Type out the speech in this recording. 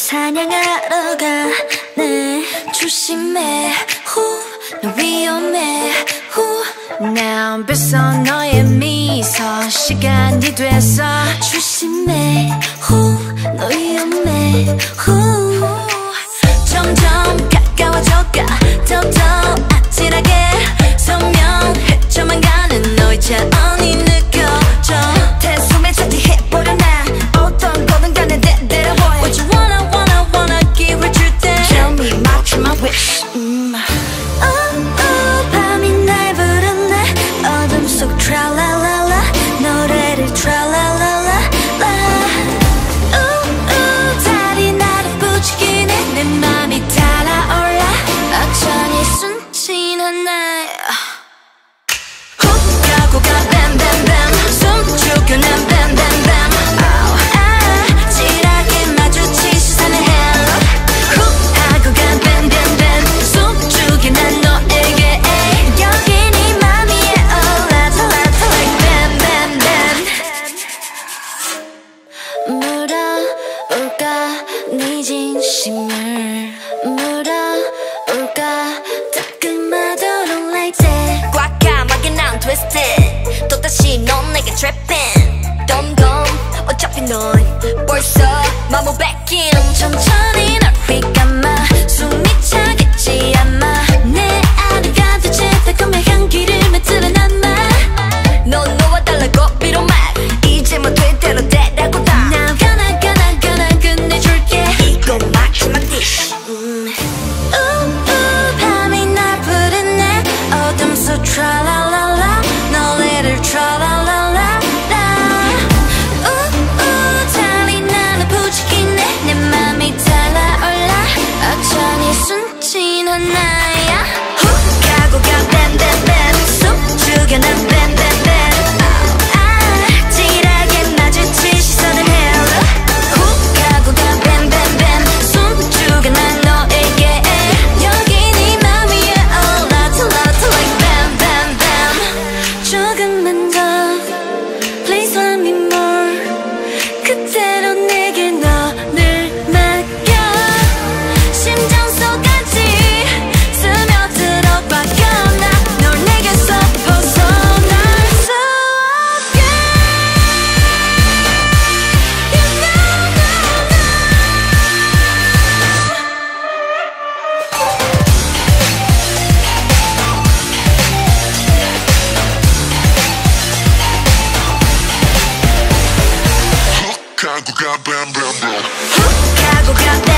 사냥하러 가네. 조심해. 후너 위험해. 후난 벌써 너의 미소. 시간이 돼서 조심해. 후너 위험해. 후. 진심을 물어올까? 따끔하도록 like that. 과감하게 난 twisted. 또다시 넌 내게 tripping 덤덤 어차피 넌 벌써 마모 뺏긴 천천 Goddamn, goddamn, goddamn, goddamn, goddamn, goddamn, goddamn, goddamn, goddamn,